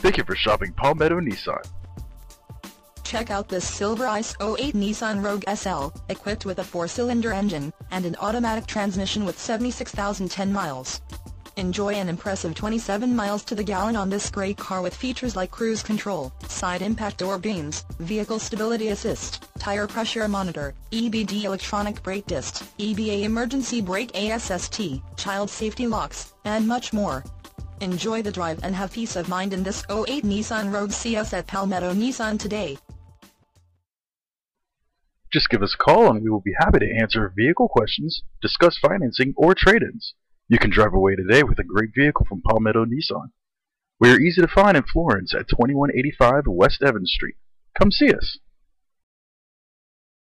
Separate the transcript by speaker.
Speaker 1: Thank you for shopping Palmetto Nissan.
Speaker 2: Check out this Silver Ice 08 Nissan Rogue SL, equipped with a four-cylinder engine and an automatic transmission with 76,010 miles. Enjoy an impressive 27 miles to the gallon on this great car with features like cruise control, side impact door beams, vehicle stability assist, tire pressure monitor, EBD electronic brake disc, EBA emergency brake ASST, child safety locks, and much more. Enjoy the drive and have peace of mind in this 08 Nissan Rogue CS at Palmetto Nissan today.
Speaker 1: Just give us a call and we will be happy to answer vehicle questions, discuss financing, or trade-ins. You can drive away today with a great vehicle from Palmetto Nissan. We are easy to find in Florence at 2185 West Evans Street. Come see us.